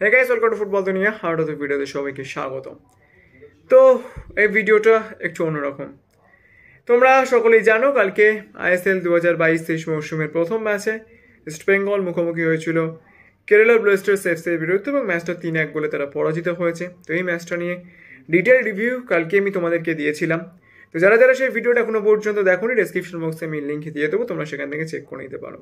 Hey guys welcome to football দুনিয়া heart of ভিডিওতে সবাইকে স্বাগত তো, এই ভিডিওটা একটু অন্যরকম। তোমরা সকলেই জানো, কালকে আইএসএল দু হাজার বাইশ তেইশ মৌসুমের প্রথম ম্যাচে ইস্ট বেঙ্গল মুখোমুখি হয়েছিল। কেরালা ব্লাস্টার্স এফসির বিরুদ্ধে এবং ম্যাচটা তিন এক গোলে তারা পরাজিত হয়েছে। তো, এই ম্যাচটা নিয়ে ডিটেল রিভিউ কালকে আমি তোমাদেরকে দিয়েছিলাম। তো, যারা যারা সেই ভিডিওটা এখনও পর্যন্ত দেখোনি ডিসক্রিপশন বক্সে আমি লিঙ্ক দিয়ে দেবো, তোমরা সেখান থেকে চেক করে নিতে পারো।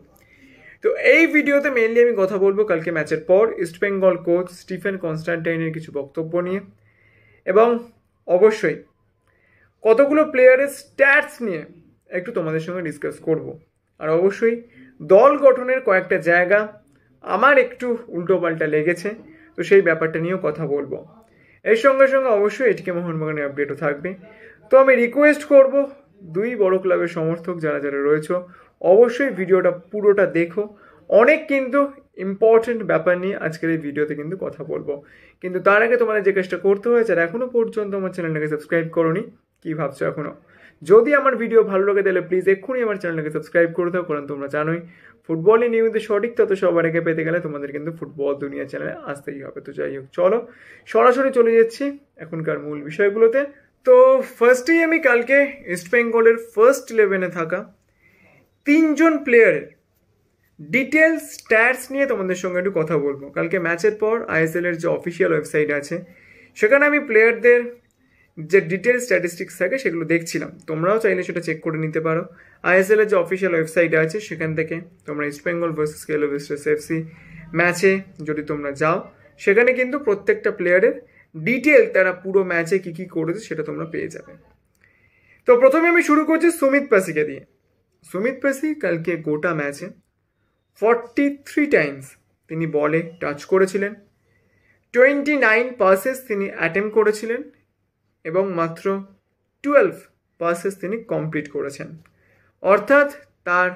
তো এই ভিডিওতে মেনলি আমি কথা বলব কালকে ম্যাচের পর ইস্টবেঙ্গল কোচ স্টিফেন কনস্ট্যান্টাইনের কিছু বক্তব্য নিয়ে। এবং অবশ্যই কতগুলো প্লেয়ারের স্ট্যাটস নিয়ে একটু তোমাদের সঙ্গে ডিসকাস করব। আর অবশ্যই দল গঠনের কয়েকটা জায়গা আমার একটু উল্টোপাল্টা লেগেছে, তো সেই ব্যাপারটা নিয়েও কথা বলব। এর সঙ্গে সঙ্গে অবশ্যই এটিকে মোহনবাগানের আপডেটও থাকবে। তো আমি রিকোয়েস্ট করব দুই বড় ক্লাবের সমর্থক যারা যারা রয়েছে, অবশ্যই ভিডিওটা পুরোটা দেখো। অনেক কিন্তু ইম্পর্টেন্ট ব্যাপার নিয়ে আজকের এই ভিডিওতে কিন্তু কথা বলব। কিন্তু তার আগে তোমাদের যে কাজটা করতে হয়েছে আর এখনও পর্যন্ত আমার চ্যানেলটাকে সাবস্ক্রাইব করোনি, কী ভাবছ এখনও যদি আমার ভিডিও ভালো লাগে তাহলে প্লিজ এক্ষুনি আমার চ্যানেলটাকে সাবস্ক্রাইব করে দাও, কারণ তোমরা জানোই ফুটবলে নিয়মিত সঠিক তত সবার আগে পেতে গেলে তোমাদের কিন্তু ফুটবল দুনিয়া চ্যানেলে আসতেই হবে। তো যাই হোক, চলো, সরাসরি চলে যাচ্ছি এখনকার মূল বিষয়গুলোতে। তো ফার্স্টেই আমি কালকে ইস্ট বেঙ্গলের ফার্স্ট ইলেভেনে থাকা। তিনজন প্লেয়ারের ডিটেলস স্ট্যাটস নিয়ে তোমাদের সঙ্গে একটু কথা বলব। কালকে ম্যাচের পর আইএসএল এর যে অফিসিয়াল ওয়েবসাইট আছে, সেখানে আমি প্লেয়ারদের যে ডিটেল স্ট্যাটিস্টিক্স থাকে সেগুলো দেখছিলাম। তোমরাও চাইলে সেটা চেক করে নিতে পারো। আইএসএল এর যে অফিসিয়াল ওয়েবসাইট আছে, সেখান থেকে তোমরা ইস্ট বেঙ্গল ভার্সেস কেলো এফসি ম্যাচে যদি তোমরা যাও, সেখানে কিন্তু প্রত্যেকটা প্লেয়ারের ডিটেল তারা পুরো ম্যাচে কি কি করেছে সেটা তোমরা পেয়ে যাবে। তো প্রথমে আমি শুরু করছি সুমিত পাসিকে দিয়ে। সুমিত পাসি কালকে গোটা ম্যাচে ফর্টি থ্রি টাইমস তিনি বলে টাচ করেছিলেন। টোয়েন্টি নাইন পাসেস তিনি অ্যাটেম্প করেছিলেন এবং মাত্র টুয়েলভ পাসেস তিনি কমপ্লিট করেছেন। অর্থাৎ তার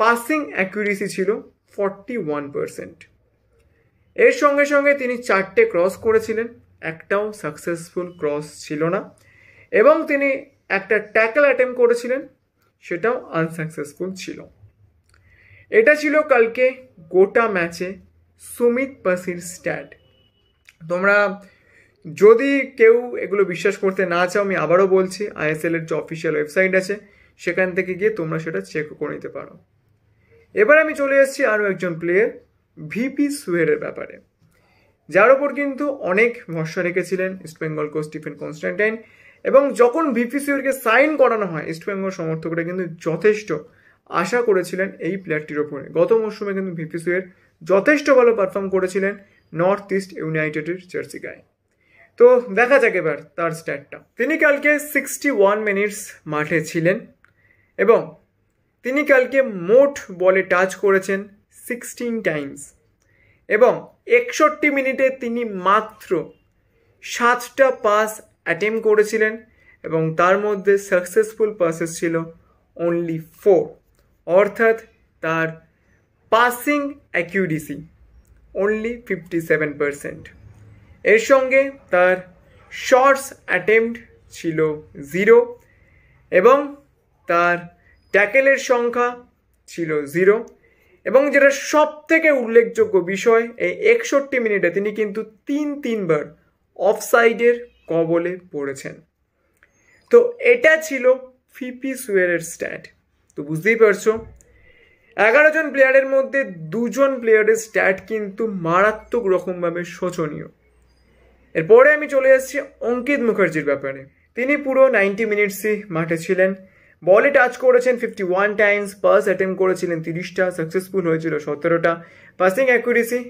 পাসিং অ্যাকুরেসি ছিল ফর্টি ওয়ান পারসেন্ট এর সঙ্গে সঙ্গে তিনি চারটে ক্রস করেছিলেন। একটাও সাকসেসফুল ক্রস ছিল না। এবং তিনি একটা ট্যাকল অ্যাটেম্প করেছিলেন, সেটাও আনসাকসেসফুল ছিল। এটা ছিল কালকে গোটা ম্যাচে সুমিত পাসির স্ট্যাট তোমরা যদি কেউ এগুলো বিশ্বাস করতে না চাও, আমি আবারও বলছি আইএসএল এর যে অফিসিয়াল ওয়েবসাইট আছে, সেখান থেকে গিয়ে তোমরা সেটা চেক করে নিতে পারো। এবার আমি চলে এসেছি আরও একজন প্লেয়ার ভিপি সুহেরের ব্যাপারে। যার ওপর কিন্তু অনেক ভরসা রেখেছিলেন ইস্টবেঙ্গল কোচ স্টিফেন কনস্ট্যান্টাইন এবং যখন ভিপি সুহেরকে সাইন করানো হয় ইস্টবেঙ্গল সমর্থকরা কিন্তু যথেষ্ট আশা করেছিলেন এই প্লেয়ারটির ওপরে। গত মরশুমে কিন্তু ভিপি সুহের যথেষ্ট ভালো পারফর্ম করেছিলেন নর্থ ইস্ট ইউনাইটেডের জার্সি গায়ে। তো দেখা যাক এবার তার স্ট্যাটটা তিনি কালকে সিক্সটি ওয়ান মিনিটস মাঠে ছিলেন এবং তিনি কালকে মোট বলে টাচ করেছেন সিক্সটিন টাইমস এবং একষট্টি মিনিটে তিনি মাত্র সাতটা পাস অ্যাটেম্প করেছিলেন এবং তার মধ্যে সাকসেসফুল পাসেস ছিল অনলি ফোর অর্থাৎ তার passing accuracy only fifty seven percent এর সঙ্গে তার শর্টস অ্যাটেম্পট ছিল জিরো এবং তার ট্যাকেলের সংখ্যা ছিল জিরো এবং যেটা সব থেকে উল্লেখযোগ্য বিষয়, এই একষট্টি মিনিটে তিনি কিন্তু তিন তিনবার অফসাইডের কবলে পড়েছেন। তো এটা ছিল ফিপি সুয়েরের স্ট্যাট। তো বুঝতেই পারছ, এগারো জন প্লেয়ারের মধ্যে দুজন প্লেয়ারের স্ট্যাট কিন্তু মারাত্মক রকমভাবে শোচনীয়। এরপরে আমি চলে এসেছি অঙ্কিত মুখার্জির ব্যাপারে। তিনি পুরো নাইনটি মিনিটসই মাঠে ছিলেন। বলে টাচ করেছেন fifty one times pass attempt করেছিলেন তিরিশটা সাকসেসফুল হয়েছিল সতেরোটা। Passing accuracy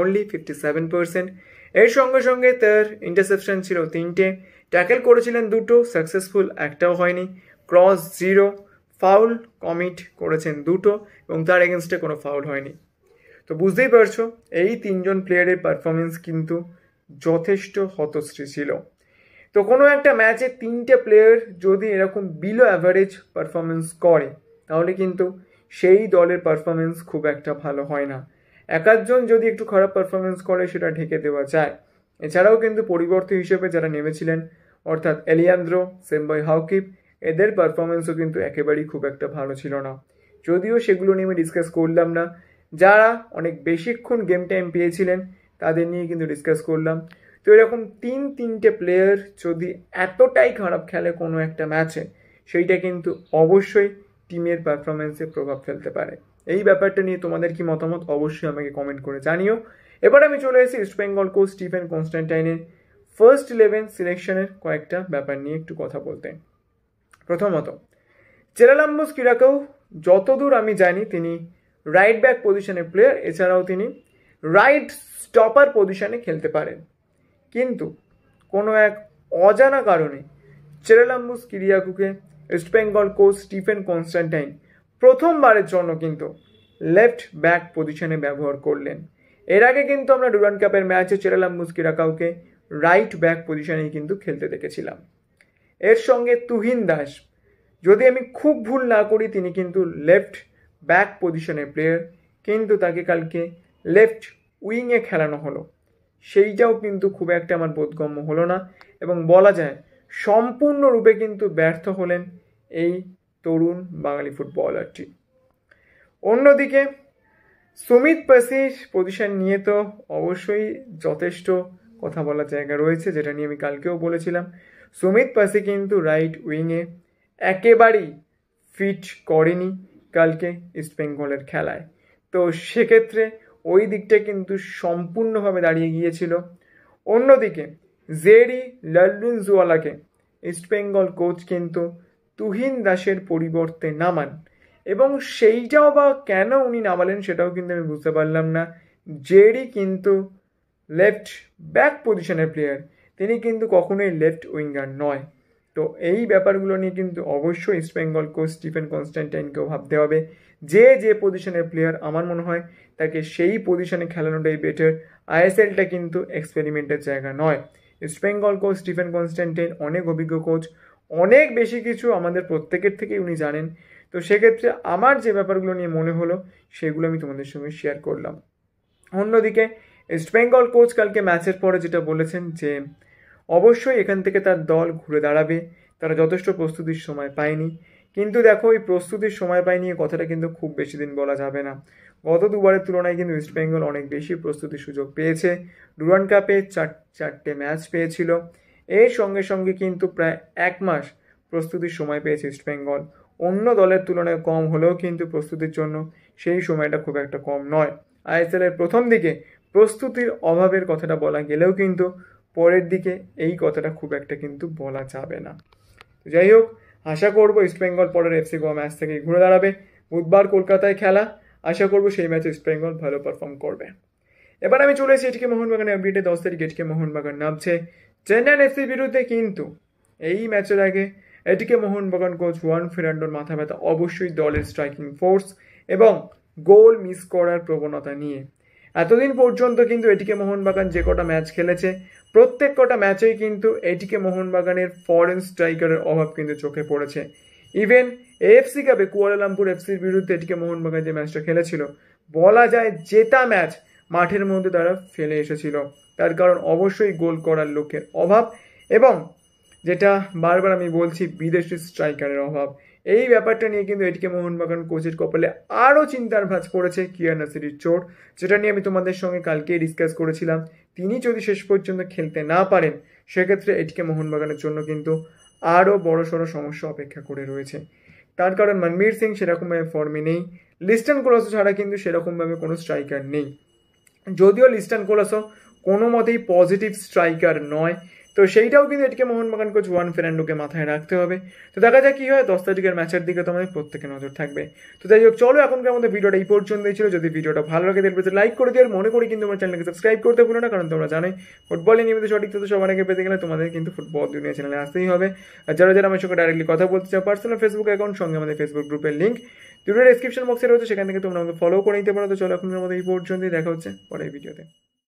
only fifty seven percent এর সঙ্গে সঙ্গে তার ইন্টারসেপশন ছিল তিনটে। ট্যাকেল করেছিলেন দুটো সাকসেসফুল একটাও হয়নি। ক্রস জিরো ফাউল কমিট করেছেন দুটো এবং তার এগেনস্টে কোনো ফাউল হয়নি। তো বুঝতেই পারছ, এই তিনজন প্লেয়ারের পারফরমেন্স কিন্তু যথেষ্ট হতশ্রী ছিল। তো কোনো একটা ম্যাচে তিনটে প্লেয়ার যদি এরকম বিলো অ্যাভারেজ পারফরমেন্স করে, তাহলে কিন্তু সেই দলের পারফরমেন্স খুব একটা ভালো হয় না। এক একজন যদি একটু খারাপ পারফরমেন্স করে, সেটা ঢেকে দেওয়া যায়। এছাড়াও কিন্তু পরিবর্তন হিসেবে যারা নেমেছিলেন, অর্থাৎ এলিয়ান্দ্রো সেম্বয় হাউকিপ এদের পারফরমেন্সও কিন্তু একেবারেই খুব একটা ভালো ছিল না। যদিও সেগুলো নিয়ে আমি ডিসকাস করলাম না, যারা অনেক বেশিক্ষণ গেম টাইম পেয়েছিলেন, তাদের নিয়ে কিন্তু ডিসকাস করলাম। তো এরকম তিন, তিনটে প্লেয়ার যদি এতটাই খারাপ খেলে কোনো একটা ম্যাচে সেইটা কিন্তু অবশ্যই টিমের পারফরমেন্সে প্রভাব ফেলতে পারে। এই ব্যাপারটা নিয়ে তোমাদের কি মতামত অবশ্যই আমাকে কমেন্ট করে জানিও। এবার আমি চলে এসেছি ইস্ট বেঙ্গল কোচ স্টিফেন কনস্ট্যান্টাইনের ফার্স্ট ইলেভেন সিলেকশনের কয়েকটা ব্যাপার নিয়ে একটু কথা বলতে। প্রথমত, চেরালাম্বুস কিরাকেও যতদূর আমি জানি তিনি রাইট ব্যাক পজিশনের প্লেয়ার এছাড়াও তিনি রাইট স্টপার পজিশনে খেলতে পারেন। কিন্তু কোনো এক অজানা কারণে চেরেলাম্বুস কিরিয়াকুকে ইস্টবেঙ্গল কোচ স্টিফেন কনস্ট্যান্টাইন প্রথমবারের জন্য কিন্তু লেফট ব্যাক পজিশনে ব্যবহার করলেন। এর আগে কিন্তু আমরা ডুরান কাপের ম্যাচে চেরালাম্বুস কিরাকাউকে রাইট ব্যাক পজিশনেই কিন্তু খেলতে দেখেছিলাম। এর সঙ্গে তুহিন দাস, যদি আমি খুব ভুল না করি, তিনি কিন্তু লেফট ব্যাক পজিশনের প্লেয়ার, কিন্তু তাকে কালকে লেফট উইংয়ে খেলানো হলো। সেইটাও কিন্তু খুব একটা আমার বোধগম্য হলো না। এবং বলা যায়, সম্পূর্ণরূপে কিন্তু ব্যর্থ হলেন এই তরুণ বাঙালি ফুটবলারটি। অন্যদিকে, সুমিত পাসির পজিশন নিয়ে তো অবশ্যই যথেষ্ট কথা বলার জায়গা রয়েছে, যেটা নিয়ে আমি কালকেও বলেছিলাম। সুমিত পাসি কিন্তু রাইট উইংয়ে একেবারেই ফিট করেনি কালকে ইস্টবেঙ্গলের খেলায়। তো সেক্ষেত্রে ওই দিকটা কিন্তু সম্পূর্ণভাবে দাঁড়িয়ে গিয়েছিল। অন্যদিকে, জেরি লাল্লুনজুয়ালাকে ইস্টবেঙ্গল কোচ কিন্তু তুহিন দাসের পরিবর্তে নামান এবং সেইটাও বা কেন উনি নামালেন সেটাও কিন্তু আমি বুঝতে পারলাম না। জেরি কিন্তু লেফট ব্যাক পজিশনের প্লেয়ার তিনি কিন্তু কখনোই লেফট উইঙ্গার নয়। তো এই ব্যাপারগুলো নিয়ে কিন্তু অবশ্যই ইস্ট বেঙ্গল কোচ স্টিফেন কনস্ট্যান্টাইনকেও ভাবতে হবে। যে যে পজিশনের প্লেয়ার আমার মনে হয় তাকে সেই পজিশনে খেলানোটাই বেটার আইএসএলটা কিন্তু এক্সপেরিমেন্টের জায়গা নয়। East Bengal coach Stephen Constantine অনেক অভিজ্ঞ কোচ অনেক বেশি কিছু আমাদের প্রত্যেকের থেকেই উনি জানেন। তো সেক্ষেত্রে আমার যে ব্যাপারগুলো নিয়ে মনে হলো, সেগুলো আমি তোমাদের সঙ্গে শেয়ার করলাম। অন্যদিকে ইস্ট বেঙ্গল কোচ কালকে ম্যাচের পরে যেটা বলেছেন যে অবশ্যই এখান থেকে তার দল ঘুরে দাঁড়াবে। তারা যথেষ্ট প্রস্তুতির সময় পায়নি। কিন্তু দেখো, এই প্রস্তুতির সময় পায়নি এই কথাটা কিন্তু খুব বেশি দিন বলা যাবে না। গত দুবারের তুলনায় কিন্তু ইস্ট বেঙ্গল অনেক বেশি প্রস্তুতির সুযোগ পেয়েছে। ডুরান কাপে চার, চারটে ম্যাচ পেয়েছিল। এর সঙ্গে সঙ্গে কিন্তু প্রায় এক মাস প্রস্তুতির সময় পেয়েছে ইস্ট বেঙ্গল অন্য দলের তুলনায় কম হলেও কিন্তু প্রস্তুতির জন্য সেই সময়টা খুব একটা কম নয়। আইএসএলের প্রথম দিকে প্রস্তুতির অভাবের কথাটা বলা গেলেও কিন্তু পরের দিকে এই কথাটা খুব একটা কিন্তু বলা যাবে না। যাই হোক, আশা করব ইস্টবেঙ্গল পরের এফসি গোয়া ম্যাচ থেকে ঘুরে দাঁড়াবে। বুধবার কলকাতায় খেলা। আশা করব সেই ম্যাচে ইস্টবেঙ্গল ভালো পারফর্ম করবে। এবার আমি চলে এসেছি এটিকে মোহনবাগানের আপডেটে দশ তারিখ এটিকে মোহনবাগান নামছে। চেন্নাইন এফসির বিরুদ্ধে কিন্তু এই ম্যাচের আগে এটিকে মোহনবাগান কোচ ওয়ান ফেরান্ডোর মাথা ব্যথা অবশ্যই দলের স্ট্রাইকিং ফোর্স এবং গোল মিস করার প্রবণতা নিয়ে। এতদিন পর্যন্ত কিন্তু এটিকে মোহনবাগান যে কটা ম্যাচ খেলেছে, প্রত্যেক কটা ম্যাচেই কিন্তু এটিকে মোহনবাগানের ফরেন স্ট্রাইকারের অভাব কিন্তু চোখে পড়েছে। ইভেন এএফসি কাপে কুয়ালালামপুর এফসির বিরুদ্ধে এটিকে মোহনবাগান যে ম্যাচটা খেলেছিল, বলা যায় জেতা ম্যাচ মাঠের মধ্যে তারা ফেলে এসেছিল। তার কারণ অবশ্যই গোল করার লোকের অভাব এবং যেটা বারবার আমি বলছি, বিদেশি স্ট্রাইকারের অভাব। এই ব্যাপারটা নিয়ে কিন্তু এটিকে মোহনবাগান কোচের কপালে আরও চিন্তার ভাঁজ পড়েছে কিয়ার নাসিরির চোট। যেটা নিয়ে আমি তোমাদের সঙ্গে কালকেই ডিসকাস করেছিলাম। তিনি যদি শেষ পর্যন্ত খেলতে না পারেন, সেক্ষেত্রে এটিকে মোহনবাগানের জন্য কিন্তু আরও বড় সড়ো সমস্যা অপেক্ষা করে রয়েছে। তার কারণ মনবীর সিং সেরকমভাবে ফর্মে নেই। লিস্টন কোলাসো ছাড়া কিন্তু সেরকমভাবে কোনো স্ট্রাইকার নেই। যদিও লিস্টন কোলাসো কোনো মতেই পজিটিভ স্ট্রাইকার নয় তো সেইটাও কিন্তু এটিকে মোহনবাগান কোচ ওয়ান ফেরান্ডোকে মাথায় রাখতে হবে। তো দেখা যাক কি হয়, দশ তারিখের ম্যাচের দিকে তোমাদের প্রত্যেকে নজর থাকবে। তো যাই হোক, চলো এখনকার আমাদের ভিডিওটা এই পর্যন্তই ছিল। যদি ভিডিওটা ভালো লাগে দেখবে লাইক করে দিয়ে মনে করি কিন্তু আমার চ্যানেলকে সাবস্ক্রাইব করতে ভুলো না, কারণ তোমরা জানোই ফুটবলে নিয়মিত সঠিক তথ্য সবার আগে পেতে গেলে তোমাদের কিন্তু ফুটবল দুনিয়া চ্যানেলে আসতেই হবে। আর যারা যারা আমার সঙ্গে ডাইরেক্টলি কথা বলতে চাও পার্সোনাল ফেসবুক অ্যাকাউন্ট সঙ্গে আমাদের ফেসবুক গ্রুপের লিঙ্ক দুটো ডিসক্রিপশন বক্সে রয়েছে, সেখান থেকে তোমরা আমাকে ফলো করে নিতে পারো। তো চলো এখনকার আমাদের এই পর্যন্তই, দেখা হচ্ছে পরের ভিডিওতে।